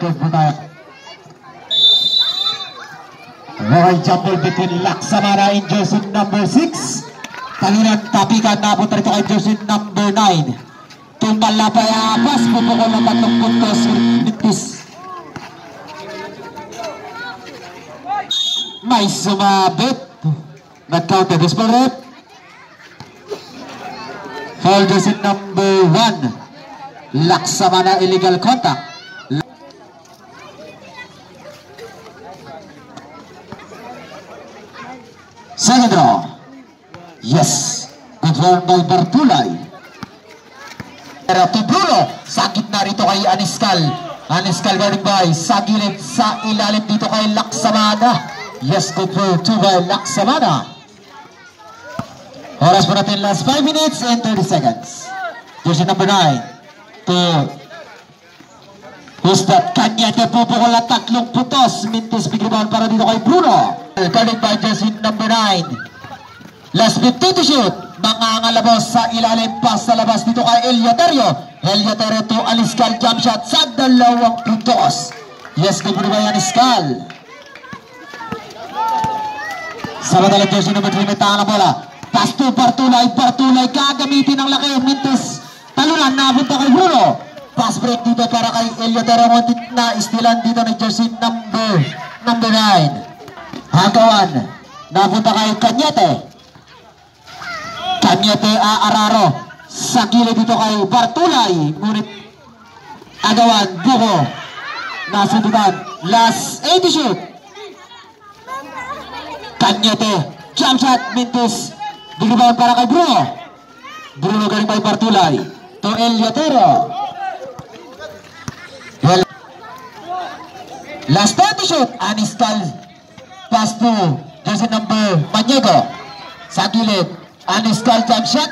po tayo. Okay, jumble between Laksamana and jersey number 6. Talunan, tapikan na punta rito kay jersey number 9. Tumbal na pa yapas, pupukol ng tatlong puntos. Mintis. May sumabit. Nag-counter this ball rep. Foul jersey number 1. Laksamana illegal contact. Second. Yes. Good run by Bartulay. Pero to Bruno. Sa gitna rito kay Aniskal. Aniskal guarding by. Sa gilid. Sa ilalim dito kay Laksamana. Yes, good for two by Laksamana. Oras po natin last 5 minutes and 30 seconds. Jersey number 9 to Who's that? Kanyete pupukol at tatlong putos. Mintis big rebound para dito kay Bruno. Guarded by jersey number 9. Last 15 to shoot. Mga ngalabos sa ilalim pass sa labas dito kay Elioterio. Elioterio to Aliscal jump shot sa dalawang putos. Yes, good ba yan Aliscal? Samantala jersey number 3 may tangan na bola. Pass to Bartulay. Bartulay gagamitin ng laki. Mintis talunan napunta kay Bruno. Pass break dito para kay Elioterio Montit na istilan dito ng jersey number number 9. Hagawan. Napunta kay Kanyete. Kanyete Aararo. Sa gilid dito kay Bartulay. Ngunit Agawan, Buko. Nasundutan. Last 80 shoot. Kanyete. Jump shot. Mintis. Bigribayan para kay Bruno. Bruno galing kay Bartulay. To Eliotero. Last 30 shoot. Anistal. Pass to jersey number Maniego. Sa gilid. Anistal jump shot.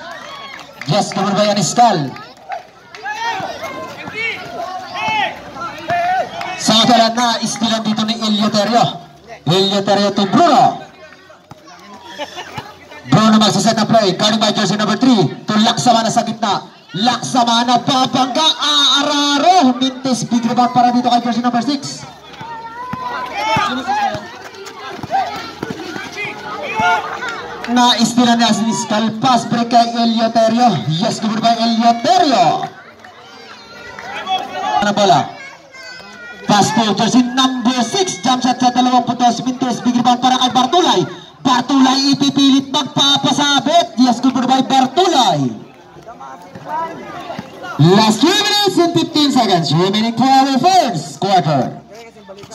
Yes, number by Anistal. Sa kalan na istilan dito ni Elioterio. Elioterio to Bruno. Bruno magsaset na play. Guarding by jersey number 3. To Laksamana sa gitna. Laksamana papangga. Aararo. Mintis big rebound para dito kay jersey number 6. Nah istilahnya asli sekali pas mereka Elioterio Yes kemudian Elioterio Mana bola? Pas posisi number six. Jam 1 dalawa putos mintos bigirban para itu pilih Bartulay ipipilit magpapasabit Yes kemudian Bartulai. Last 3 minutes and 15 seconds. Remaining for our first quarter.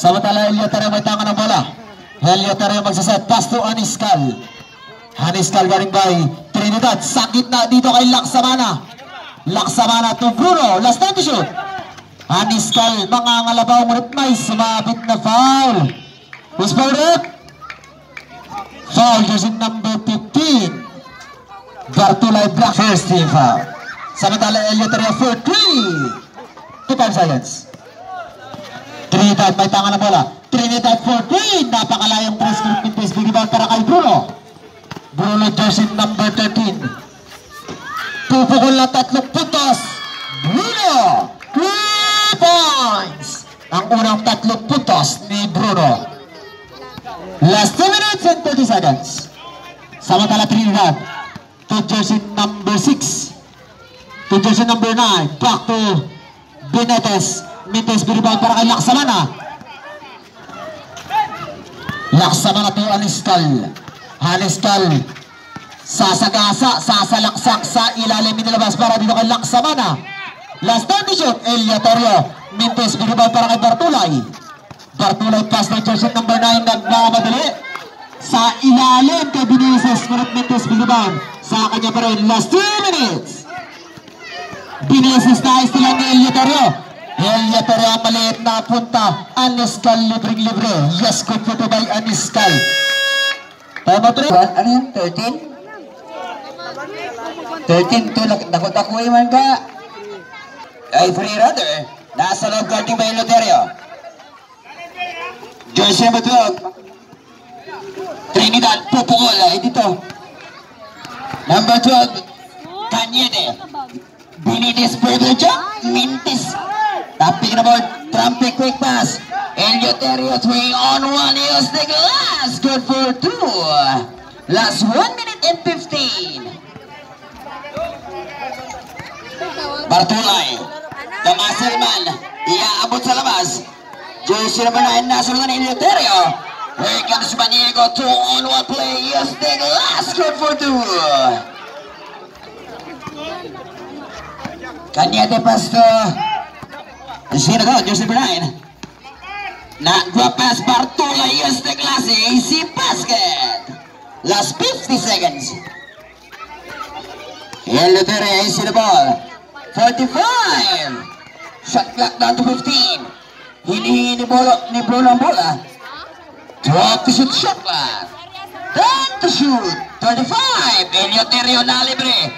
Samantala, Eliotario may tanga ng bola. Eliotario magsaset. Pass to Aniskal. Aniskal galing by Trinidad. Sa gitna dito kay Laksamana. Laksamana to Bruno. Last time to shoot. Aniskal, mga ngalabaw ngunit may sumabit na foul. Who's fouled up? Foul jersey number 15. Bartolay Black first team foul. Samantala Eliotario for 3. 2 time seconds. Trinidad may tanga ng bola. Trinidad for 3. Napakalayang press group ng pace. Big para kay Bruno. Bruno jersey number 13. Pupukol na tatlong puntos. Bruno. 3 points. Ang unang tatlong puntos ni Bruno. Last 2 minutes and 30 seconds. Samantala Trinidad. To jersey number 6. To jersey number 9. Back to Benetes. Mintes biribang para kay Laksamana. Laksamana to Aniskal. Aniskal. Sasagasa, sasalaksak sa ilalim inilabas para dito kay Laksamana. Last time to shoot, Eliatorio. Mintes biribang para kay Bartulay. Bartulay pass na jersey number 9 nagmamadali. Sa ilalim kay Binises. Ngunit Mintes biribang sa kanya pa rin. Last 2 minutes. Binises na istilan ni Eliatorio. Eliatorio ang maliit na punta. Aniskal libreng libre. Yes, good photo by Aniskal. Out rin. Ano yan? 13? 13 to nakutakui man ka. Ay, free runner. Nasa loob by Loterio. Jersey number 12. Trinidad, pupukol. Ay, dito. Number 12. Kanyede. Binitis further jump. Mintis. Tapi kenapa Trumpy quick pass? Elliot area three on one. Here's the glass. Good for two. Last one minute and 15. Bartulay. The muscle man. Ia abut sa labas. Jose Rabanayan nasa lugan Elliot Terio Here comes Maniego. Two on one play. Here's the glass. Good for two. Kanyete Pastor. Sino to? Jersey number 9. Na drop pass Bartola use the glass. AC basket. Last 50 seconds. Eleuterio AC the ball. 45. Shot clock down to 15. Hinihingi ni Bolo, ni Bruno ang bola. Drop to shoot shot clock. 10 to shoot. 25. Eleuterio na libre.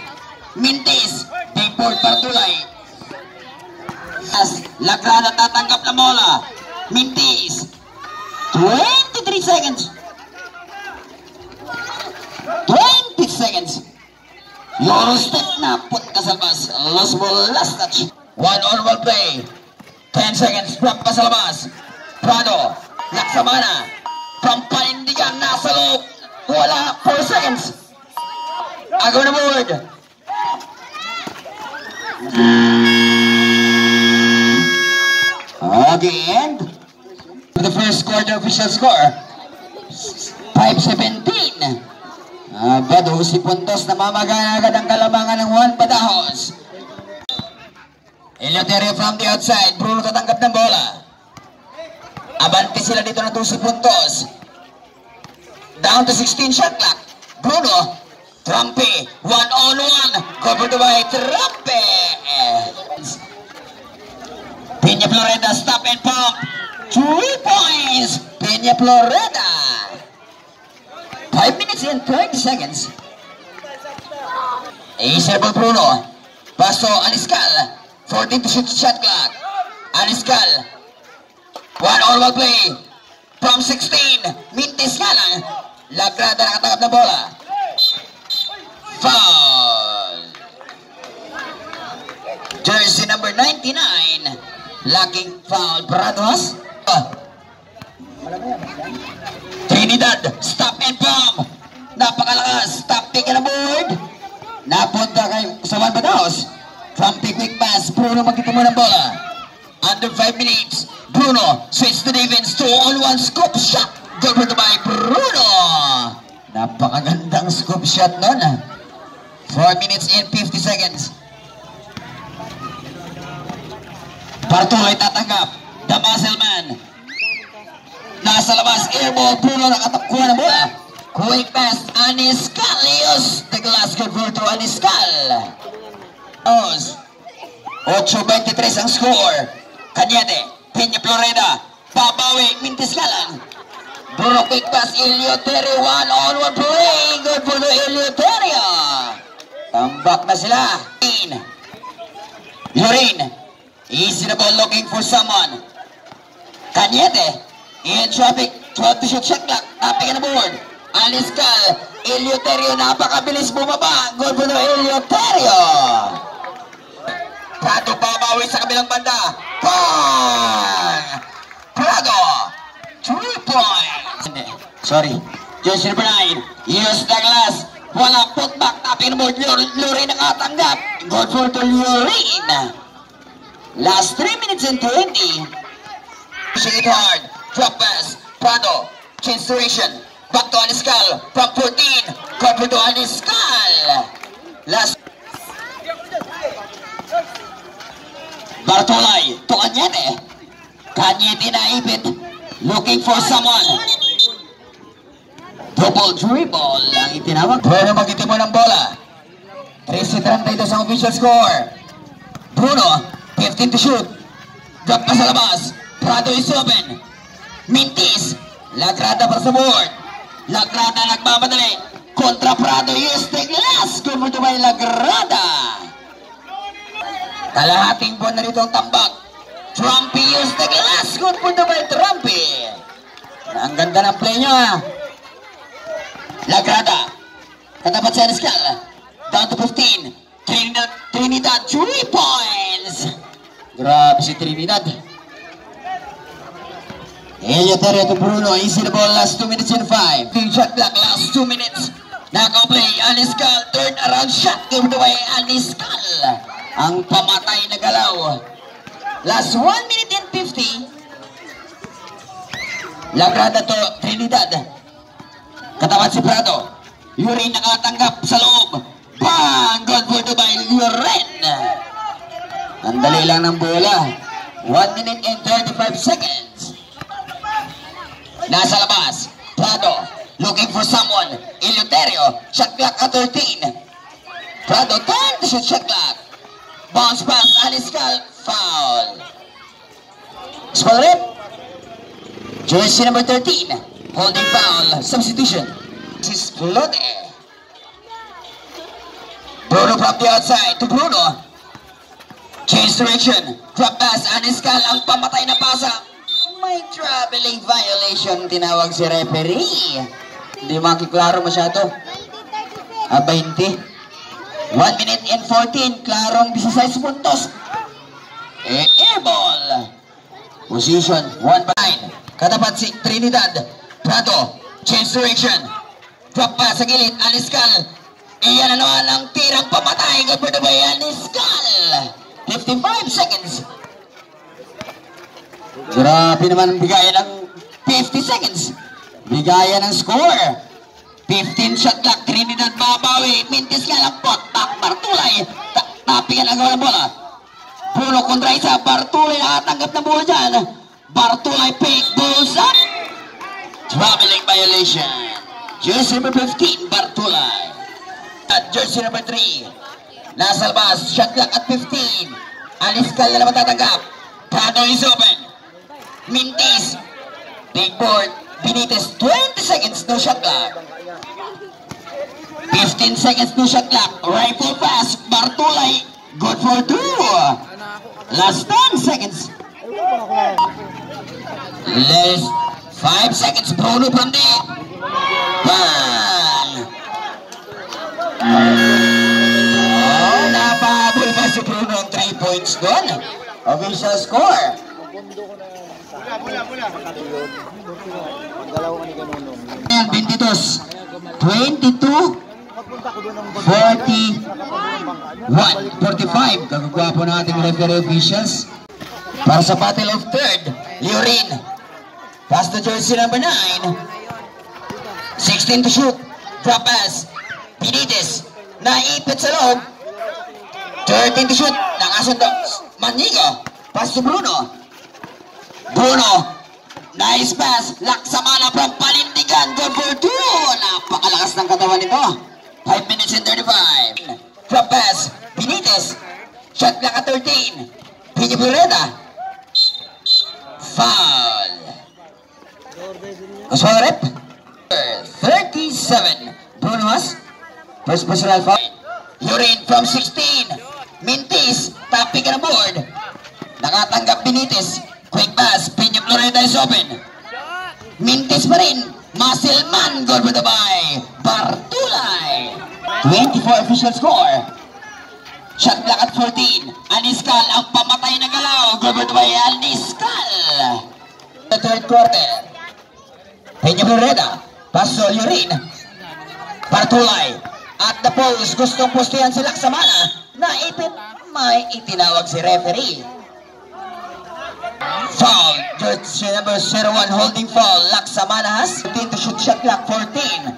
Mintis. Big board Bartolay. As Lagrada tatanggap na bola. Mintis. 23 seconds. 20 seconds. Yoro step na put ka sa labas. Lost ball, last touch. One on one play. 10 seconds. Drop pa sa labas. Prado. Laksamana. From panindigan. Nasa loob. Wala. 4 seconds. Agaw na board. Again. The first quarter official score. 5-17. Ah, Bado, si Puntos namamagana agad ang kalamangan ng Juan Padahos. Eleuterio from the outside. Bruno tatanggap ng bola. Abante sila dito ng si Puntos. Down to 16 shot clock. Bruno. Trumpy. One on one. Covered by Trumpy. Peña Florida stop and pump. Three points. Peña Florida. 5 minutes and 30 seconds. Isabel Bruno. Paso Aniscal. 14 to shoot shot clock. Aniscal. One on one play. From 16. Mintis nga lang. Lagrada nakatangap na bola. Foul. Jersey number 99. Lacking foul. Prados. Oh. Trinidad, stop and bomb. Napakalakas, stop pick and board. Napunta kay sa Juan Badaos. From pick quick pass, Bruno magkita mo ng bola. Under 5 minutes, Bruno switch to defense, 2 on 1 scoop shot. Goal for by Bruno. Napakagandang scoop shot nun. 4 minutes and 50 seconds. Bartuloy tatanggap. The Muscleman. Nasa labas, airball, Bruno nakatakuan ang bola. Quick pass, Anis Calius. The Glasgow Bruto, Anis Cal. Oz. 8-23 ang score. Kanyete, Peña Florida. Babawi, Mintiskalan. Bruno quick pass, Elioterio. One on one play. Good Bruno Elioterio. Ya. Tambak na sila. yurin. Lorin. Easy the ball looking for someone. Cañete. In traffic, 12 to shoot shot clock. Tapping on the board. Aliscal, Eleuterio, napakabilis bumaba. Goal for the Eleuterio. Prado babawi sa kabilang banda. Bang! Prado, 3 points. Sorry. Jersey number 9. Use Douglas. Wala putback. Tapping on the board. Lurin ang atanggap. Goal for the Lurin. Last 3 minutes and 20. Pushing it hard. Drop pass. Prado. Change direction. Back to Aniscal. From 14. Cover to Aniscal. Last. Bartolay. To Cañete. Cañete na ipit. Looking for someone. Double dribble ang itinawag. Pero magitin mo ng bola. 13-32 sa official score. Bruno, 15 to shoot. Drop pa sa labas. Prado is open. Mintis. Lagrada para sa board. Lagrada nagmamadali. Kontra Prado. Use the glass. Cover to by Lagrada. Kalahating buwan na rito ang tambak. Trumpy use the glass. The by Trumpy. Ang ganda ng play nyo ha. Lagrada. Katapat si Aniscal. Down to 15. Trinidad, Trinidad, 3 points. Grabe si Trinidad. Eleuterio to Bruno. Easy the ball. Last 2 minutes and 5. Team shot clock. Last 2 minutes. Nakaplay. Aniscal. Turn around shot. Give it away. Aniscal. Ang pamatay na galaw. Last 1 minute and 50. Lagrada to Trinidad. Katapat si Prado. Yuri nakatanggap sa loob. Bang! Good for by Yuren. Ang dali lang ng bola. 1 minute and 35 seconds. Nasa labas. Prado. Looking for someone. Eleuterio. Shot clock at 13. Prado turn to shot clock. Bounce pass. Aniscal. Foul. Small rip. Jersey number 13. Holding foul. Substitution. This is Flode. Bruno from the outside to Bruno. Change direction. Drop pass. Aniscal ang pamatay na pasa. May traveling violation tinawag si referee. Hindi makiklaro masyado. Ah, 20. 1 minute and 14. Klarong 16 puntos. Eh, airball. Position 1 by 9. Katapat si Trinidad. Prado. Change direction. Drop pass sa gilid. Aniscal. Iyan naman ang tirang pamatay. For the way. Aniscal. 55 seconds. Grabe naman ang bigayan ng 50 seconds. Bigayan ng score. 15 shot clock. Trinidad babawi. Mintis ka lang pot. Back Bartulay. Ta- Tapingan ang gawa ng bola. Bruno kontra isa. Bartulay nakatanggap ng bola dyan. Bartulay fake. Balls up. Traveling violation. Jersey number 15. Bartulay. At jersey number 3. Nasa labas. Shot clock at 15. Aniskal na naman tatanggap. Prado is open. Mintis. Big board. Benitez. 20 seconds. No shot clock. 15 seconds. No shot clock. Rifle pass. Bartulay. Good for two. Last 10 seconds. Last 5 seconds. Bruno from there. Bang! Oh, napahabol pa si Bruno ang 3 points doon. Official score. Ayan, 22. 22. 41. 45. Kagagwapo ng ating referee officials. Para sa battle of third, Liorin. Pass to jersey number 9. 16 to shoot. Drop pass. Benitez. Naipit sa loob. 13 to shoot. Nakasundo. Manigo. Pass to Bruno. Bruno. Nice pass. Laksamana from Palindigan. Good for two. Napakalakas ng katawan nito. 5 minutes and 35. Drop pass. Benitez. Shot clock at 13. Pini Bureta. Foul. Oswald Rep. 37. Bruno Mas. First personal foul. Yurin from 16. Mintis. Tapping na board. Nakatanggap Benitez. Quick pass. Pina Florida is open. Mintis pa rin. Muscleman. Good with the by. Bartulay. 24 official score. Shot clock at 14. Aniscal ang pamatay na galaw. Good with the by Aniscal. The third quarter. Peña Florida. Paso Yurin. Bartulay. At the post. Gustong postihan si Laksamana. Naipit. May itinawag si referee. Foul. Jersey number 01 holding foul. Laksamana has 15 to shoot shot clock 14.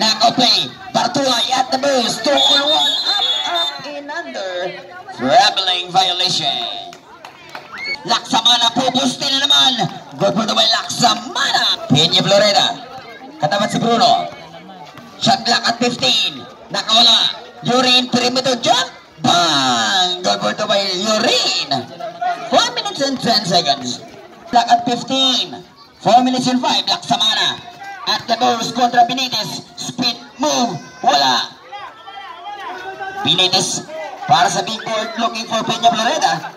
Knockout play. Bartulay at the boost. 2 on 1. Up, up, in under. Traveling violation. Laksamana pupustin na naman. Good for the way Laksamana. Peña Florida. Katapat si Bruno. Shot clock at 15. Nakawala. Yurin perimeter jump. Bang! For the way Yurin. 4 minutes and 10 seconds. Clock at 15. 4 minutes and 5. Laksamana. At the goals kontra Benitez. Speed move. Wala. Benitez para sa big board looking for Peña Florida.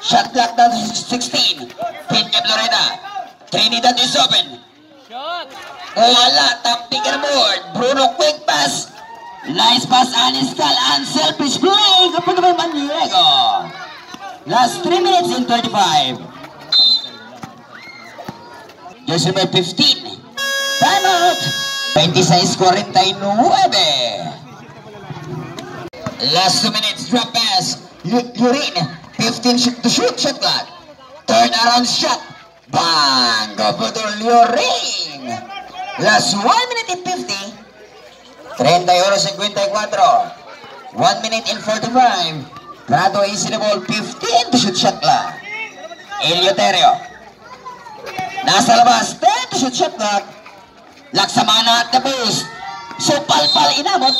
Shot clock down to 16. Peña Florida. Trinidad is open. Wala. Tapping ka board. Bruno quick pass. Nice pass. Aniscal. Unselfish play. Kapag naman Maniego. Last 3 minutes and 35. Jersey number 15. Timeout. 26-49. Last two minutes, drop pass. Lurin, 15 shoot to shoot, shot clock. Turn shot. Bang! Go for the Lurin. Last 1 minute and 50. 31 54. 1 minute and 45. Prado easy the ball, 15 to shoot shot clock. Eleuterio. Nasa labas, 10 to shoot shot clock. Laksamana at the boost. So palpal inabot.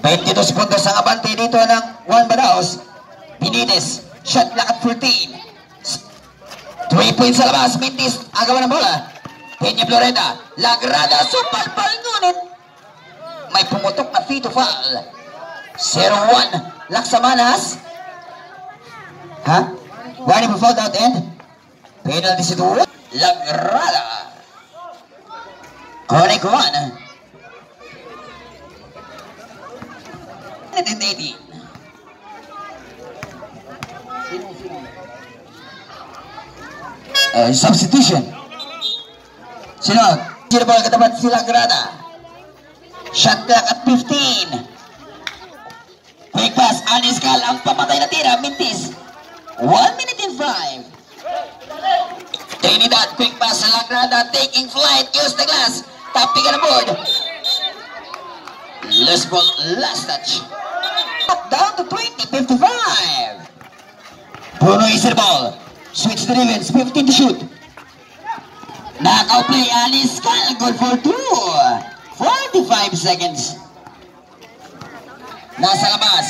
Pwede puntos ang abante dito ng Juan Badaos. Benitez, shot clock at 14. 3 points sa labas, Mintis, agawan ng bola. Peña Florida, Lagrada, super ball ngunit. May pumutok na free to foul. 0-1, Laksamanas. Ha? Warning for foul out end. Penalty si Duro. Lagrada. Kone Kuan. Minute and 18. Uh, substitution. Sino? Sino ba ang katapat si Lagrada? Shot clock at 15. Quick pass, Aniskal ang pamatay na tira, Mintis. 1 minute and 5. Trinidad, quick pass sa Lagrada, taking flight, use the glass. Tapping on the board. Last ball, last touch. Down to 20, 55. Bruno is the ball. Switch the defense, 15 to shoot. Knockout play, Aniskal, goal for 2. 45 seconds. Nasa labas.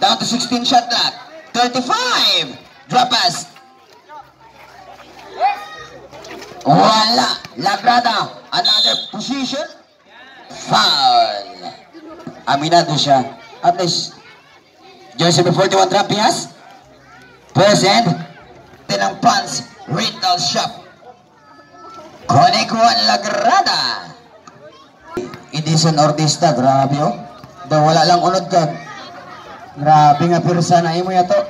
Down to 16 shot clock. 35. Drop pass. Wala. Lagrada. Another position. Foul. Aminado siya. At least. Number 41 Trampias. Present. Din ang Pants Rental Shop. Konekuan Lagrada. Edison Ordista. Grabe oh. Daw wala lang unod ka. Grabe nga pirsa na imo yato.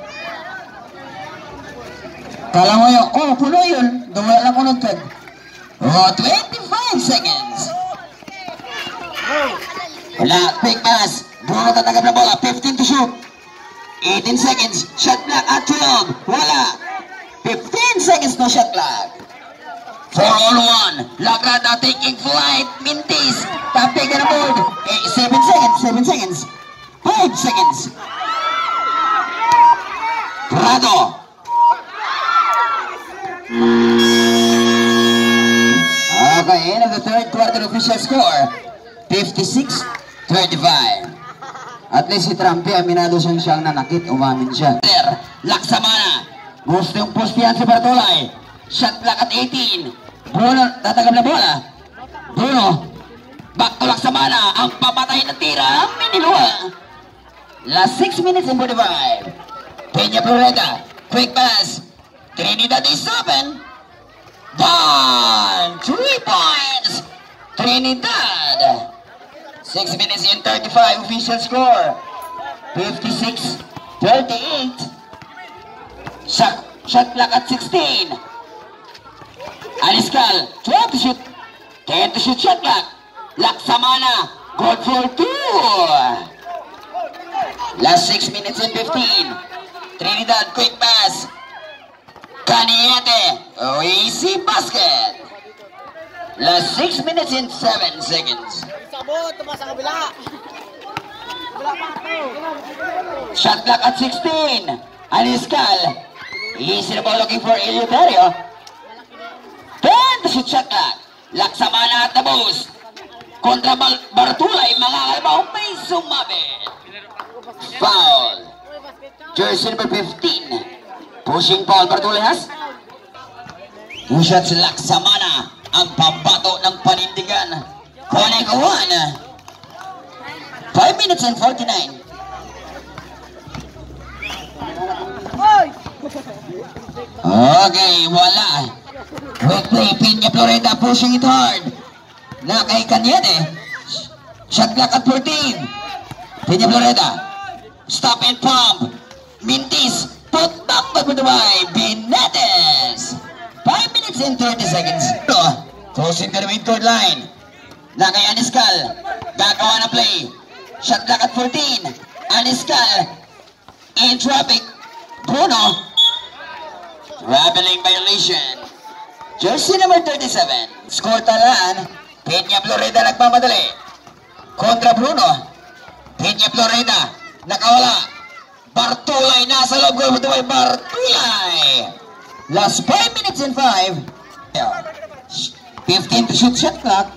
Kala mo yun, oh, puno yun. Daw wala lang unod ka. Oh, 25 seconds. Wala, quick pass. Bruno tatagap na bola, 15 to shoot. 18 seconds, shot clock at 12. Wala. 15 seconds no shot clock. 4 on 1. Lagrada taking flight. Mintis. Tapig na board. Eh, 7 seconds. 7 seconds. 5 seconds. Prado. Okay, end of the third quarter official score. 56-25. At least si Trumpy, aminado siyang siyang nanakit. Umamin siya. Laksamana. Gusto yung postihan si Bartolay. Shot clock at 18. Bruno, tatagap na bola. Bruno. Back to Laksamana. Ang pamatay na tira. Miniluwa. Last 6 minutes and 45. Peña Floreta. Quick pass. Trinidad is open. One. Three points. Trinidad. 6 minutes and 35 official score. 56 38. Shot, shot clock at 16. Aniskal, 12 to shoot. 10 to shoot shot clock. Laksamana, good for 2. Last 6 minutes and 15. Trinidad, quick pass. Caniete, oh, easy basket. Last 6 minutes and 7 seconds. Sabot, tumas sa kabila. Kabila pa ito. Shot clock at 16. Aniskal. Easy the ball looking for Eleuterio. 10 to shoot shot clock. Laksamana at the. Kontra Bartulay, mga kalbaw, may sumabit. Foul. Jersey number 15. Pushing foul, Bartulay has. Two shots Laksamana. Ang pambato ng panindigan. Kone Kawan. 5 minutes and 49. Hoy! Okay, wala. Quick play, Pinya Florida pushing it hard. Na kay Kanyete. Shot clock at 14. Pinya Florida. Stop and pump. Mintis, put back by Benetes. 5 minutes and 30 seconds. Ito, Crossing the midcourt line. Na kay Aniskal. Gagawa na play. Shot clock at 14. Aniskal. In traffic. Bruno. Traveling violation. Jersey number 37. Score talaan. Peña Florida nagmamadali. Kontra Bruno. Peña Florida. Nakawala. Bartulay nasa loob. Ito ay Bartulay. Last 5 minutes and 5. 15 to shoot shot clock.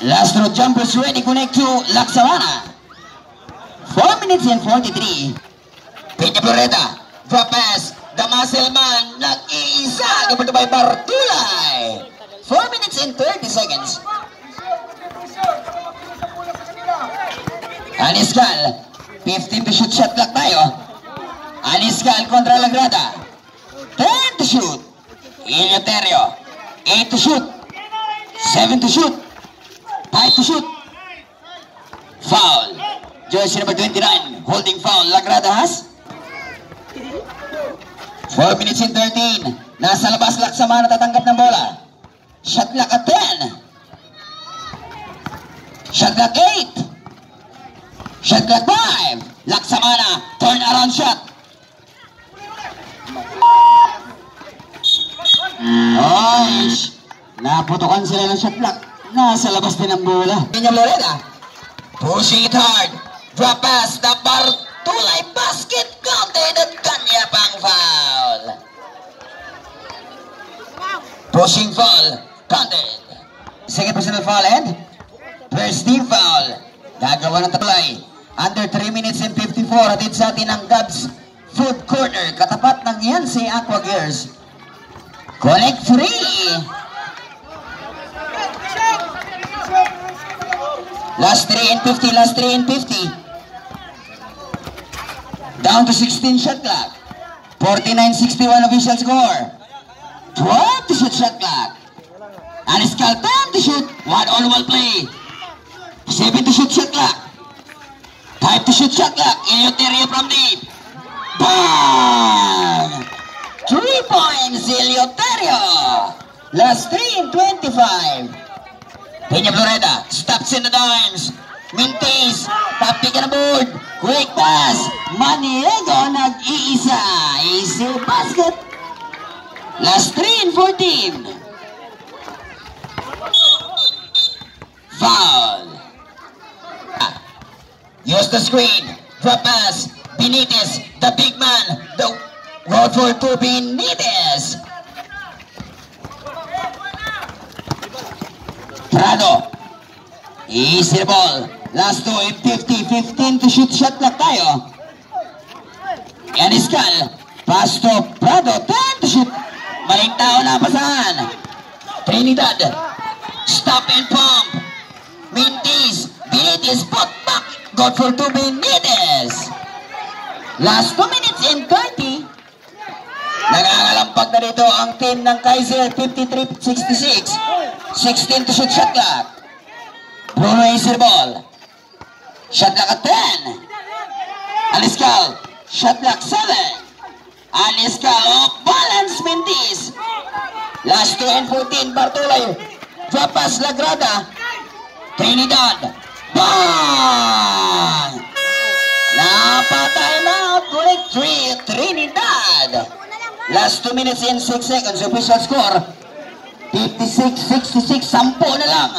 Last row jumpers ready connect to Laksamana. 4 minutes and 43. Peña Floreta. Drop pass. The muscle man. Nag-iisa. By Bartulay. 4 minutes and 30 seconds. Aniskal, 15 to shoot shot clock tayo. Aniskal kontra Lagrada. 10 to shoot. Ilioterio, 8 to shoot. 7 to shoot. 5 to shoot. Foul. Jersey number 29, holding foul. Lagrada has 4 minutes and 13. Nasa labas Laksamana tatanggap ng bola. Shot clock at 10. Shot clock 8. Shot clock 5. Laksamana. Turn around shot. Oish. Naputokan sila ng shot. Nasa labas din ang bola. Peña Florida. Pushing it hard. Drop pass. The Bartulay basket at kanya pang foul. Pushing foul. Counted. Second personal foul and first team foul. Gagawa ng tatlay. Under 3 minutes and 54. Atid sa atin ang Gabs Food Corner. Katapat ng yan si Aqua Gears. Connect free. Last 3 and 50. Last 3 and 50. Down to 16 shot clock. 49-61 official score. 12 to shoot shot clock. Aniskal 10 to shoot. One on one play. 7 to shoot shot clock. 5 to shoot shot clock. Eleuterio from deep. Bang! 3 points, Eleuterio. Last 3 in 25. Peña Florida stops in the dimes. Mintis, tapi ka na board. Quick pass. Maniego nag-iisa. Easy basket. Last 3 in 14. Foul. Use the screen. Drop pass. Benitez, the big man. The road for Benitez. Prado. Easy ball. Last two in 50. 15 to shoot shot clock tayo. Yaniscal. Pass to Prado. 10 to shoot. Maling tao na basahan. Trinidad. Stop and pump. Mintis. Benitez put back. Got for two Benitez. Last 2 minutes and 30. Nangangalampag na dito ang team ng Kaiser 53-66. 16 to shoot shot clock. Bruno Acer ball. Shot clock at 10. Aliscal. Shot clock 7. Aliscal off balance Mendes. Last 2 and 14 Bartolay. Drop Lagrada. Trinidad. Bang! Napatay na break 3 Trinidad. Last 2 minutes and 6 seconds. Official score. 56-66. Sampo na lang.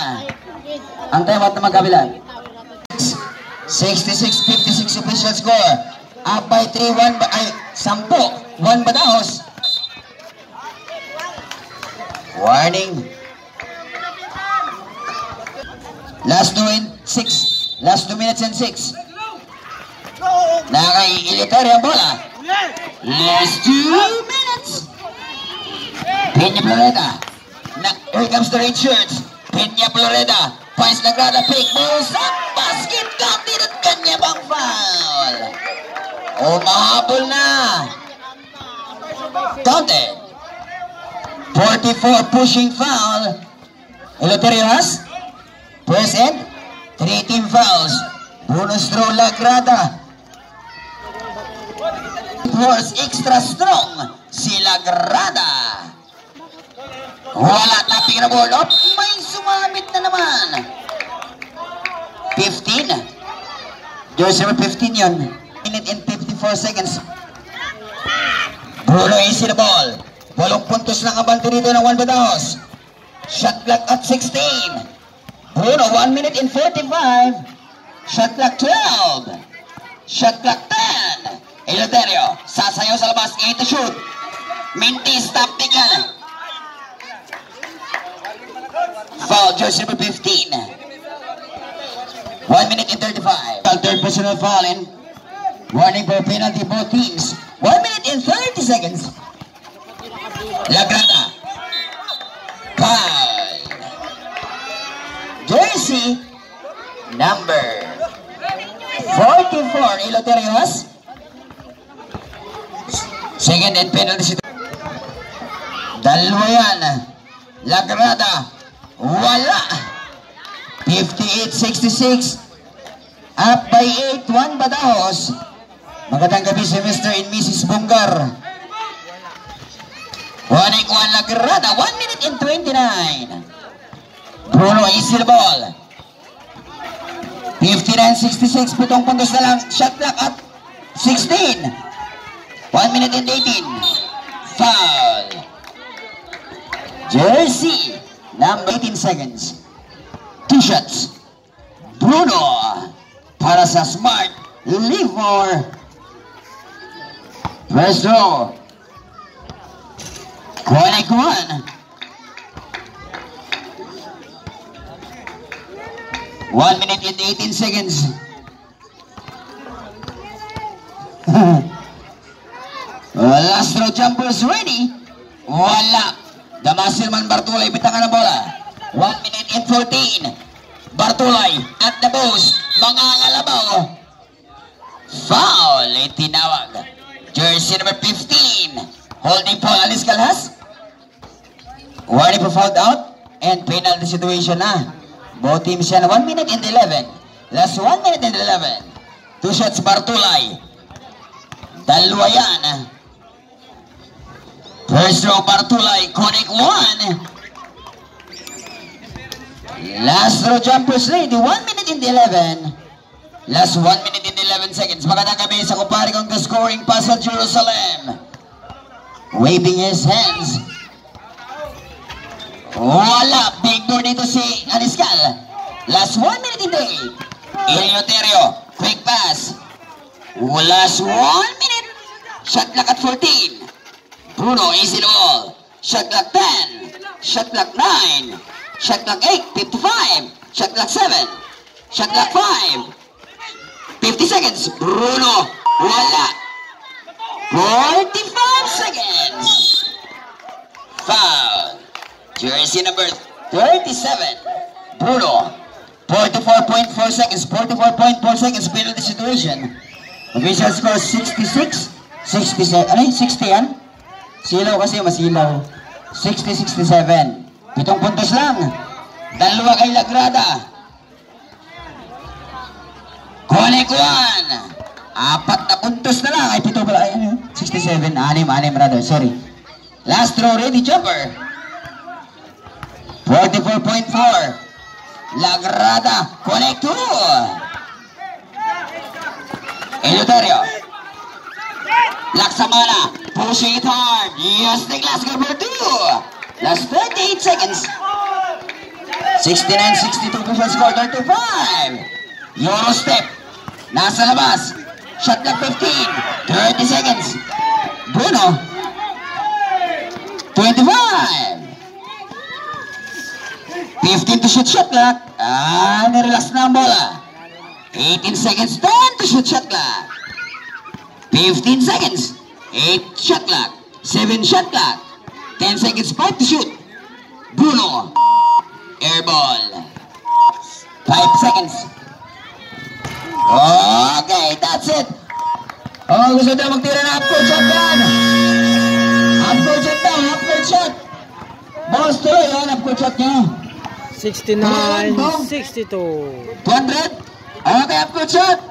Ang tawag na magkabila. 66-56 official score. Up by 3-1. Ay, sampo. 1 Badaos. Warning. Last 2 and 6. Last 2 minutes and 6. Nakaiilitary ang bola. Last two minutes. Peña Floreda. Na, here comes the red shirts. Peña Floreda. Finds Lagrada. Pick moves up. Basket. Counted at kanya bang foul. Oh, mahabol na. Counted. 44 pushing foul. First end. Three team fouls. Bonus throw Lagrada. Horse extra strong. Si Lagrada. Wala tapping na ball. Oh, may sumabit na naman. 15. Jersey number 15 yun. Minute and 54 seconds. Bruno easy the ball. Walong puntos lang ang bante dito ng Juan Badaos. Shot clock at 16. Bruno, 1 minute and 45. Shot clock 12. Shot clock 10. Eleuterio, sasayaw sa labas. 8 to shoot. Minty, stop tigan. Foul, jersey number 15. 1 minute and 35. Third personal foul and warning for penalty both teams. 1 minute and 30 seconds. Lagrada. Foul. Jersey number 44. Eleuterio has second and penalty shoot. Dalawa yan. Lagrada. Wala. 58-66. Up by 8-1 Badaos. Magandang gabi si Mr. and Mrs. Bungar. One one Lagrada. 1 minute and 29. Bruno the ball. 59-66. Pitong puntos na lang. Shot clock at 16. 1 minute and 18. Foul. Jersey. Number 18 seconds. Two shots. Bruno. Para sa Smart. Livor. First row. Kuhan kuhan. One minute and 18 seconds. Last row jumpers ready. Wala. Damasilman Bartulay bitangan ng bola. 1 minute and 14. Bartulay at the post. Mga ngalabaw. Foul. Itinawag. Jersey number 15. Holding foul. Alice Calhas. Warning for fouled out. And penalty situation na. Both teams yan. 1 minute and 11. Last 1 minute and 11. Two shots Bartulay. Dalawa yan. First row Bartulay. Connect one. Last row jumpers lady. 1 minute and 11. Last 1 minute and 11 seconds. Magandang gabi sa kumpare kong scoring pass sa Jerusalem. Waving his hands. Wala. Big door dito si Aniscal. Last 1 minute and 8. Eleuterio. Quick pass. Last 1 minute. Shot clock at 14. Bruno, easy the ball. Shot clock 10. Shot clock 9. Shot clock 8. 55. Shot clock 7. Shot clock 5. 50 seconds. Bruno. Wala. 45 seconds. Foul. Jersey number 37. Bruno. 44.4 seconds. 44.4 seconds penalty situation. Official score 66. 67. Ano yun? 60 yan? Silaw kasi masilaw. 60-67. Pitong puntos lang. Dalawa kay Lagrada. Kuhan Apat na puntos na lang. Ay, pito pala. Ay, ano yun? 67. Anim, anim rather. Sorry. Last row ready, jumper. 44.4. Lagrada. To. Eleuterio. Laksamana. Pushing it hard. Yes, the Glasgow number two. Last 38 seconds. 69-62 official score. 35. Euro step. Nasa labas. Shot clock 15. 30 seconds. Bruno. 25. 15 to shoot shot clock. Ah, nirelax na ang bola. 18 seconds, 10 to shoot shot clock. 15 seconds, 8 shot clock. 7 shot clock. 10 seconds, 5 to shoot. Bruno, air ball. 5 seconds. Okay, that's it. Oh, gusto na magtira na half-court shot yan. Half-court shot daw, half-court shot. Boss, tuloy yan, half-court shot niya. 69, 62. 200. Okay, half-court shot.